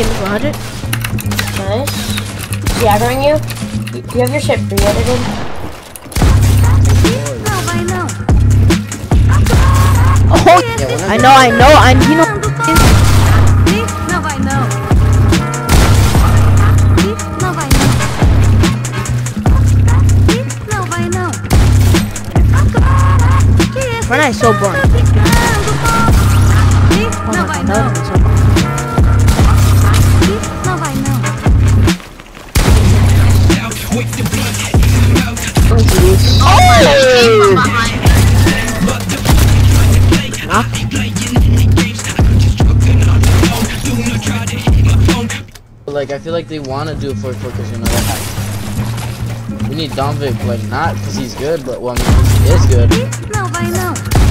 Can you 100? Nice. Is he aggroing you? Do you have your vai não. Oh, Yeah, when I know, I know, I you know. Ih, Não vai não. Like, I feel like they want to do 4 because you know that. We need Domvic, like, not because he's good, but, well, I mean, he is good. Que